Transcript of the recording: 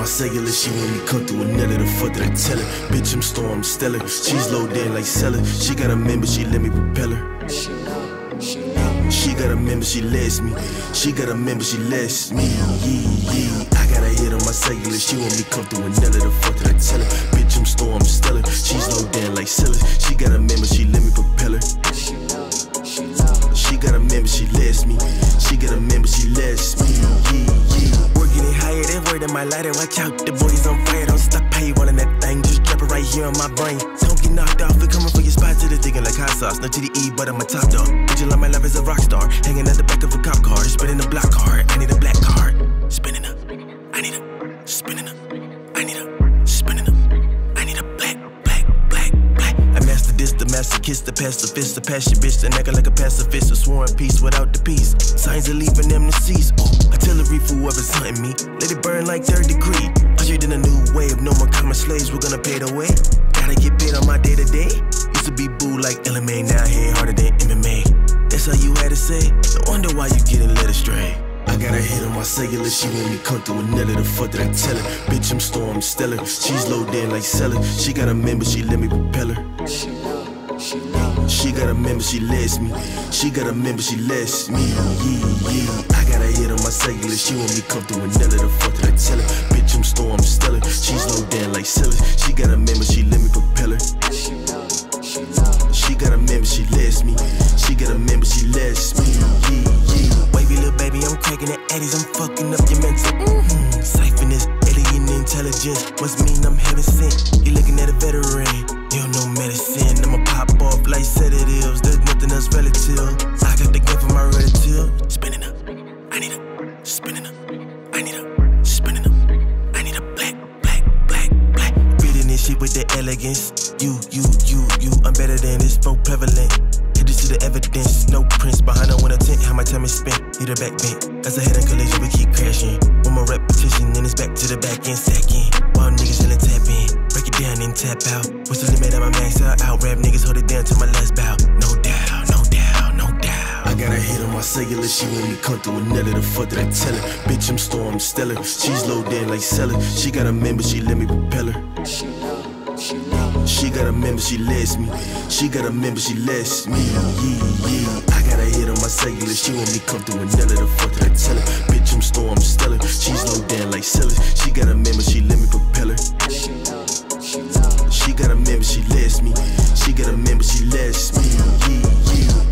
my cellular, she want me come through a another the fuck that I tell her. Bitch, I'm storm stellar. She's low down like cellar. She got a member, she let me propel her. She got a member, she lets me. She got a member, she lets me. Yeah, yeah. I got a hit on my cellular. She want me come through another the fuck that I tell her. Bitch, I'm storm stellar. She's my lighter. Watch out, the boys on fire. Don't stop how you running that thing. Just drop it right here on my brain. Don't get knocked off. We coming for your spot to the digging like hot sauce. No to the E, but I'm a top dog. Bitch, like my life as a rock star. Hanging at the back of a cop car. Spinning a black card. I need a black card. Kiss, the pacifist, the passion bitch, the nigga like a pacifist, a sworn peace without the peace. Signs of leaving them to cease. Oh, artillery for whoever's hunting me. Let it burn like third degree. Ushered in a new wave, no more common slaves, we're gonna pay the way. Gotta get paid on my day to day. Used to be boo like LMA, now hit harder than MMA. That's all you had to say. No wonder why you getting led astray. I got a hit on my cellular, she want me come through another the fuck that I tell her. Bitch, I'm storm stellar. She's low down like cellar. She got a member, she let me propel her. She got a member, she lets me. She got a member, she lets me. Yeah, yeah. I got a hit on my cellular. She want me come through another the fuck that I tell her. Bitch, I'm storm stellar. She's low down like cellar. She got a member, she let me propel her. She got a member, she lets me. She got a member, she lets me. Yeah, yeah. Wavy little baby, I'm cracking the eddies. I'm fucking up your mental. Mm-hmm. Siphon this alien intelligence. Must mean I'm heaven sent. You looking at a veteran. You know medicine. I'ma pop off like sedatives. There's nothing else relative. I got the gun for my relative. Spinning up. I need a. Spinning up. I need a. Spinning up. I need a black, black, black, black. Reading this shit with the elegance. You, you, you, you. I'm better than this. So prevalent. Hit it to the evidence. No prints behind when a tent. How my time is spent. Need a back bent. As a head on collision, we keep crashing. One more repetition, then it's back to the back end second. While niggas in tap in. Break it down and tap out. What's the cellular. She want me comfortable, none of the fuck did I tell her. Bitch, I'm storm, I'm stellar. She's low down like cellar. She got a member, she let me propel her. She got a member, she lets me. She got a member, she lets me. Yeah, yeah. I got a hit on my cellular. She want me comfortable, none of the fuck did I tell her. Bitch, I'm storm, I'm stellar. She's low down like cellar. She got a member, she let me propel her. She got a member, she lets me. She got a member, she lets me. Yeah, yeah.